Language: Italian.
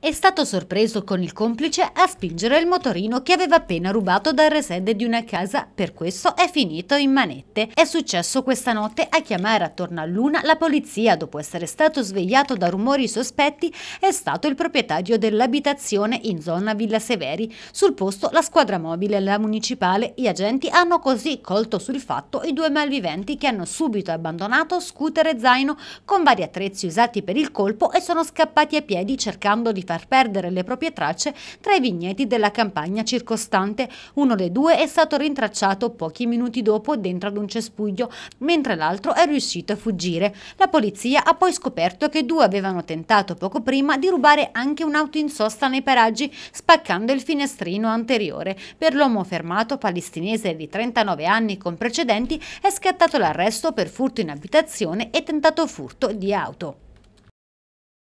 è stato sorpreso con il complice a spingere il motorino che aveva appena rubato dal resende di una casa, per questo è finito in manette. È successo questa notte a chiamare attorno a luna la polizia dopo essere stato svegliato da rumori sospetti è stato il proprietario dell'abitazione in zona Villa Severi. Sul posto la squadra mobile e la municipale, gli agenti hanno così colto sul fatto i due malviventi che hanno subito abbandonato scooter e zaino con vari attrezzi usati per il colpo e sono scappati a piedi cercando di far perdere le proprie tracce tra i vigneti della campagna circostante. Uno dei due è stato rintracciato pochi minuti dopo dentro ad un cespuglio, mentre l'altro è riuscito a fuggire. La polizia ha poi scoperto che due avevano tentato poco prima di rubare anche un'auto in sosta nei paraggi, spaccando il finestrino anteriore. Per l'uomo fermato palestinese di 39 anni con precedenti è scattato l'arresto per furto in abitazione e tentato furto di auto.